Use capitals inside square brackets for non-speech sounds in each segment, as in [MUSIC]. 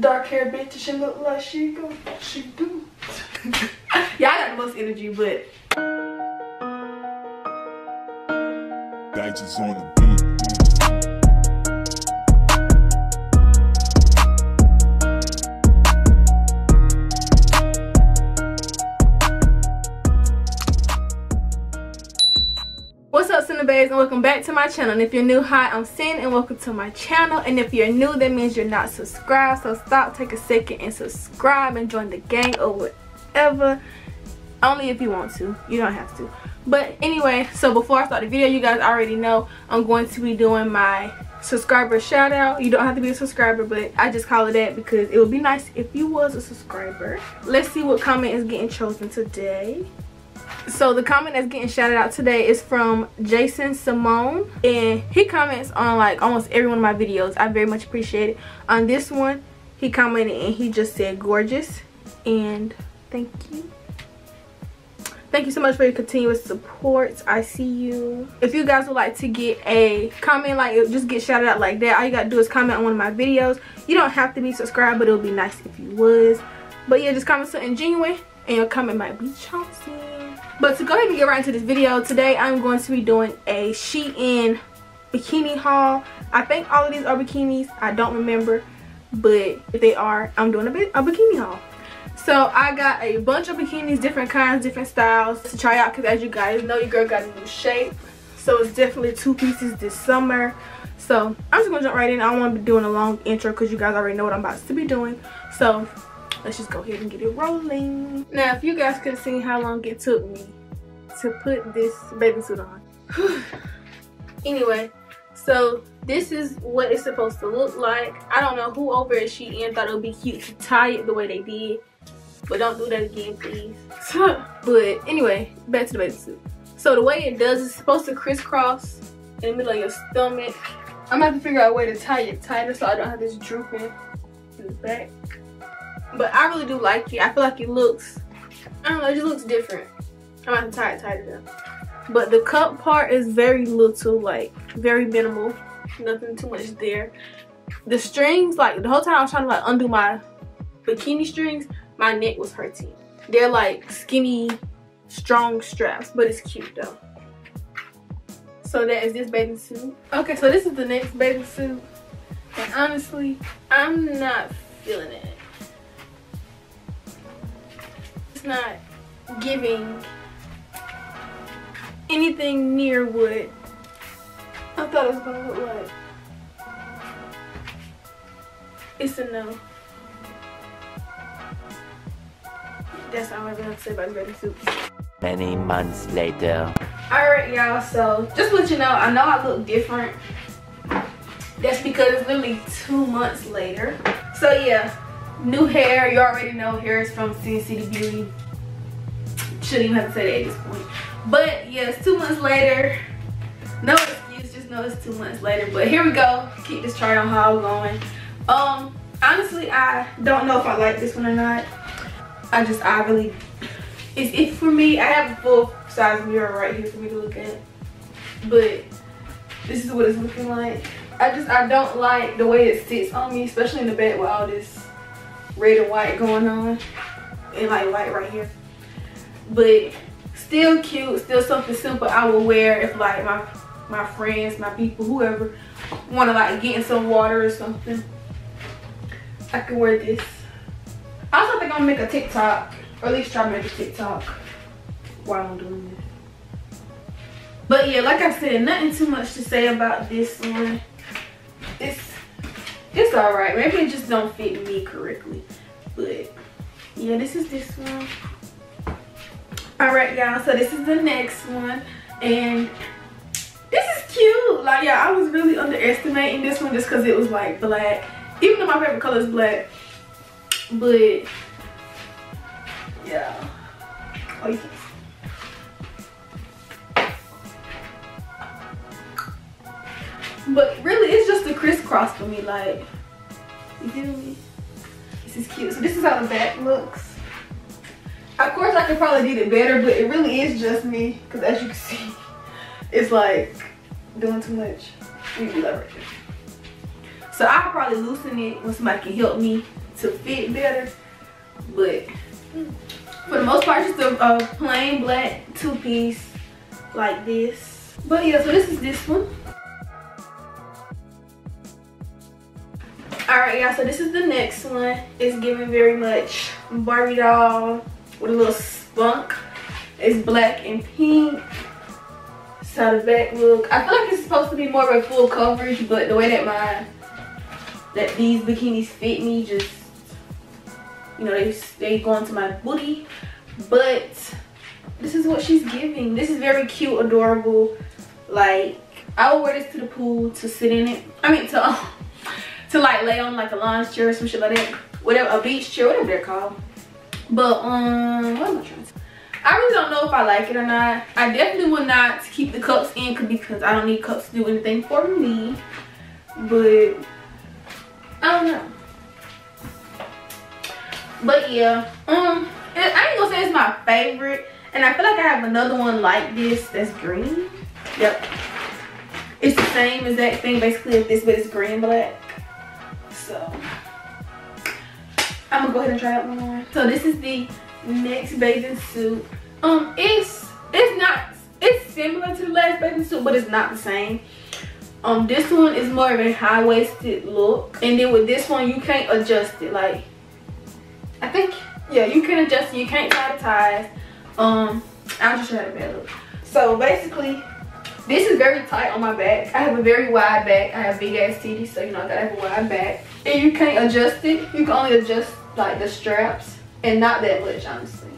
dark hair bitch she look like she go she do [LAUGHS] y'all got the most energy but Digits on the beat. Welcome back to my channel. And if you're new, hi, I'm Cinn and welcome to my channel. And if you're new, that means you're not subscribed. So stop, take a second and subscribe and join the gang or whatever. Only if you want to. You don't have to. But anyway, so before I start the video, you guys already know I'm going to be doing my subscriber shout out. You don't have to be a subscriber, but I just call it that because it would be nice if you was a subscriber. Let's see what comment is getting chosen today. So the comment that's getting shouted out today is from Jason Simone and he comments on like almost every one of my videos. I very much appreciate it. On this one, he commented and he just said gorgeous and thank you. Thank you so much for your continuous support. I see you. If you guys would like to get a comment like just get shouted out like that, all you gotta do is comment on one of my videos. You don't have to be subscribed, but it would be nice if you was. But yeah, just comment something genuine and your comment might be chosen. But to go ahead and get right into this video, today I'm going to be doing a Shein bikini haul. I think all of these are bikinis. I don't remember. But if they are, I'm doing a, bit, a bikini haul. So I got a bunch of bikinis, different kinds, different styles to try out. Because as you guys know, your girl got a new shape. So it's definitely two pieces this summer. So I'm just going to jump right in. I don't want to be doing a long intro because you guys already know what I'm about to be doing. So let's just go ahead and get it rolling. Now, if you guys could have seen how long it took me to put this bathing suit on. [SIGHS] anyway, so this is what it's supposed to look like. I don't know who over at Shein thought it would be cute to tie it the way they did. But don't do that again, please. [LAUGHS] but anyway, back to the bathing suit. So the way it does, it's supposed to crisscross in the middle of your stomach. I'm gonna have to figure out a way to tie it tighter so I don't have this drooping in the back. But I really do like it. I feel like it looks, I don't know, it just looks different. I'm have to tie it tighter. But the cup part is very little, like very minimal. Nothing too much there. The strings, like the whole time I was trying to like undo my bikini strings, my neck was hurting. They're like skinny, strong straps, but it's cute though. So that is this bathing suit. Okay, so this is the next bathing suit. And honestly, I'm not feeling it. It's not giving anything near what I thought it was gonna look like. It's a no. That's all I really have to say about the bathing suit. Many months later. Alright y'all, so just to let you know, I know I look different. That's because it's literally two months later. So yeah, new hair. You already know hair is from Cinn City Beauty. Shouldn't even have to say that at this point. But yes, two months later. No excuse, just know it's two months later. But here we go. Keep this try on haul going. Um, honestly, I don't know if I like this one or not. I just, I really, it's it for me. I have a full size mirror right here for me to look at. But this is what it's looking like. I just, I don't like the way it sits on me, especially in the bed with all this red and white going on. And like white right here. But still cute, still something simple I will wear if like my my friends, my people, whoever want to like get in some water or something. I can wear this. I also think I'm gonna make a TikTok, or at least try to make a TikTok while I'm doing this. But yeah, like I said, nothing too much to say about this one. It's it's alright. Maybe it just don't fit me correctly. But yeah, this is this one. Alright y'all, so this is the next one. And this is cute. Like yeah, I was really underestimating this one just because it was like black. Even though my favorite color is black. But yeah. Oh, you can But really, it's just a crisscross for me. Like, you feel me? This is cute. So this is how the back looks. Of course, I could probably did it better, but it really is just me. Because as you can see, [LAUGHS] it's like doing too much. So I'll probably loosen it when somebody can help me to fit better. But for the most part, just a, a plain black two-piece like this. But yeah, so this is this one. Alright, y'all, so this is the next one. It's giving very much Barbie doll with a little spunk. It's black and pink. How the back look. I feel like it's supposed to be more of a full coverage, but the way that my that these bikinis fit me just you know they they go into my booty but this is what she's giving this is very cute adorable like i will wear this to the pool to sit in it i mean to [LAUGHS] to like lay on like a lounge chair or some shit like that whatever a beach chair whatever they're called but um what am i trying to say I really don't know if I like it or not. I definitely would not keep the cups in because I don't need cups to do anything for me. But I don't know. But yeah, um, I ain't gonna say it's my favorite. And I feel like I have another one like this that's green. Yep. It's the same exact thing basically as this, but it's green black. So, I'm gonna go ahead and try out one more. So this is the next bathing suit. Um, it's, it's not, it's similar to the last bathing suit, but it's not the same. Um this one is more of a high-waisted look. And then with this one you can't adjust it. Like i think yeah you can adjust it. You can't tie the ties. Um i'll just show you the back look so basically this is very tight on my back. I have a very wide back. I have big ass titties so you know i gotta have a wide back and you can't adjust it you can only adjust like the straps and not that much honestly.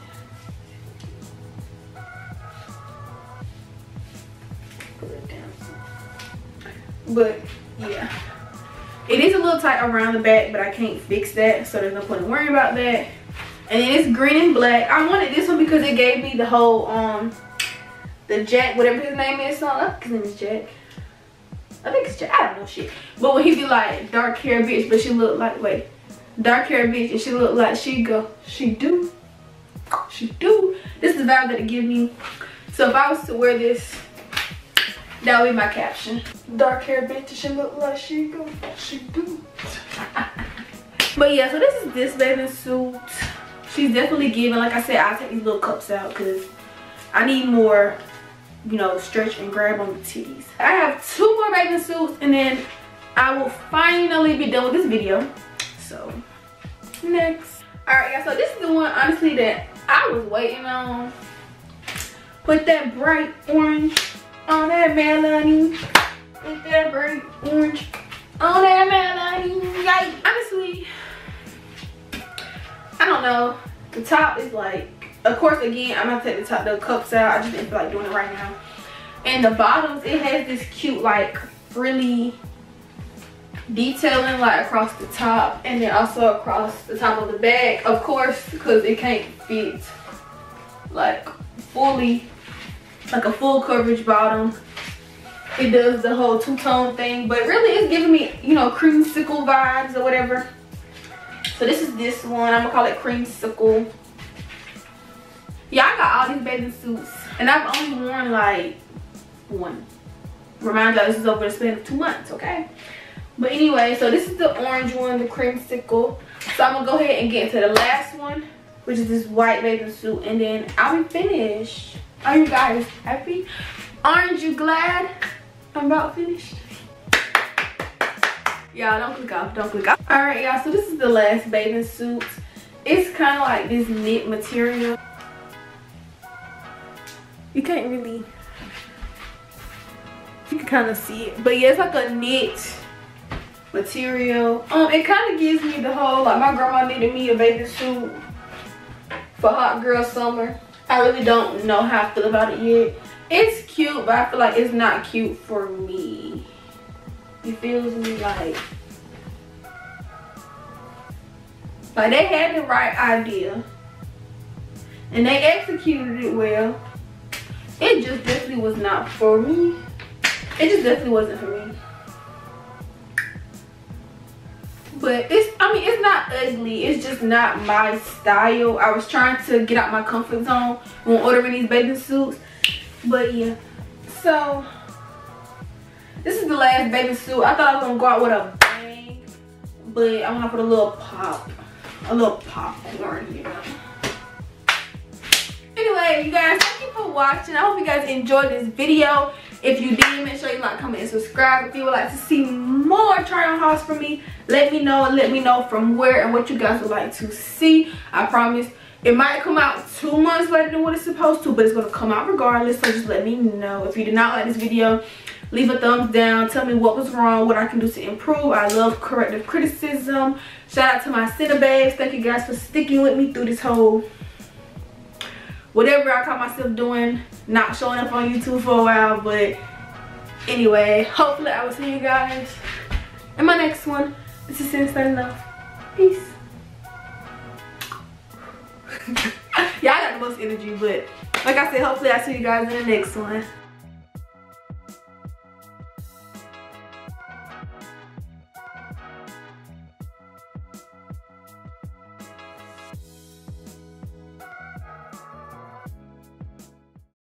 But yeah. It is a little tight around the back but i can't fix that so there's no point in worrying about that. And then it's green and black. I wanted this one because it gave me the whole um the jack whatever his name is so i think his name is jack i think it's i don't know shit but when he be like dark hair bitch but she look like wait dark hair bitch and she look like she go she do she do this is the vibe that it give me so if i was to wear this that would be my caption. Dark hair bitch, and she look like she go, she do. [LAUGHS] but yeah, so this is this bathing suit. She's definitely giving, like I said, I'll take these little cups out because I need more, you know, stretch and grab on the titties. I have two more bathing suits and then I will finally be done with this video. So, next. Alright, guys, so this is the one, honestly, that I was waiting on. With that bright orange on that melody with that bright orange on that melody like honestly i don't know the top is like of course again i'm gonna take the top the cups out. I just didn't feel like doing it right now. And the bottoms it has this cute like frilly detailing like across the top and then also across the top of the bag of course because it can't fit like fully like a full coverage bottom. It does the whole two-tone thing but really it's giving me you know creamsicle vibes or whatever. So this is this one. I'm gonna call it creamsicle i got all these bathing suits and i've only worn like one remind y'all this is over the span of two months okay but anyway so this is the orange one the creamsicle so i'm gonna go ahead and get into the last one which is this white bathing suit and then i'll be finished are you guys happy? Aren't you glad I'm about finished? Y'all don't click off, don't click off. Alright y'all, so this is the last bathing suit. It's kind of like this knit material. You can't really, you can kind of see it. But yeah, it's like a knit material. Um, It kind of gives me the whole, like my grandma knitted me a bathing suit for hot girl summer. I really don't know how I feel about it yet. It's cute, but I feel like it's not cute for me. It feels me like... Like they had the right idea. And they executed it well. It just definitely was not for me. It just definitely wasn't for me. but it's i mean it's not ugly it's just not my style i was trying to get out my comfort zone when ordering these bathing suits but yeah so this is the last bathing suit i thought i was gonna go out with a bang but i'm gonna put a little pop a little popcorn, know. Anyway, you guys, watching. I hope you guys enjoyed this video. If you did, make sure you like, comment, and subscribe. If you would like to see more try on hauls from me, let me know. Let me know from where and what you guys would like to see. I promise it might come out two months later than what it's supposed to, but it's going to come out regardless. So just let me know. If you did not like this video, leave a thumbs down. Tell me what was wrong, what I can do to improve. I love corrective criticism. Shout out to my Cinebabes. Thank you guys for sticking with me through this whole whatever I caught myself doing, not showing up on YouTube for a while, but anyway, hopefully I will see you guys in my next one. This is Cinn signing off. Peace. [LAUGHS] Y'all got the most energy, but like I said, hopefully I see you guys in the next one.